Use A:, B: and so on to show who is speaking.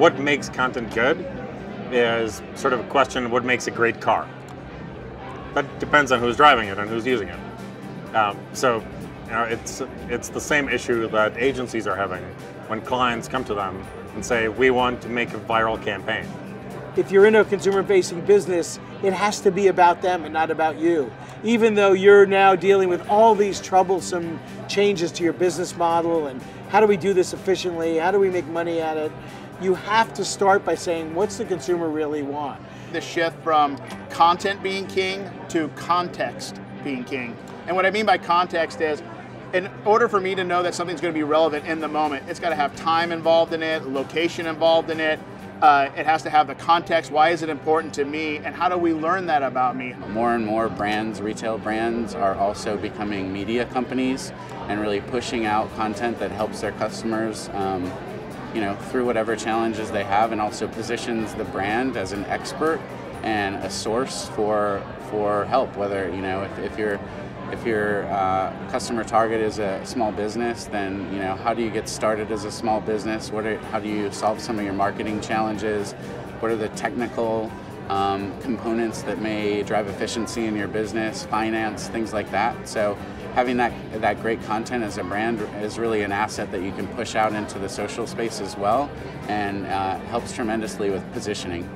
A: what makes content good is sort of a question of what makes a great car. That depends on who's driving it and who's using it. Um, so you know, it's, it's the same issue that agencies are having when clients come to them and say, we want to make a viral campaign.
B: If you're in a consumer facing business, it has to be about them and not about you. Even though you're now dealing with all these troublesome changes to your business model and how do we do this efficiently, how do we make money at it, you have to start by saying, what's the consumer really want?
C: The shift from content being king to context being king. And what I mean by context is, in order for me to know that something's going to be relevant in the moment, it's got to have time involved in it, location involved in it. Uh, it has to have the context. Why is it important to me? And how do we learn that about me?
D: More and more brands, retail brands, are also becoming media companies and really pushing out content that helps their customers. Um, you know, through whatever challenges they have, and also positions the brand as an expert and a source for for help. Whether you know, if, if you're if your uh, customer target is a small business, then you know how do you get started as a small business? What are, how do you solve some of your marketing challenges? What are the technical um, components that may drive efficiency in your business, finance, things like that? So having that that great content as a brand is really an asset that you can push out into the social space as well, and uh, helps tremendously with positioning.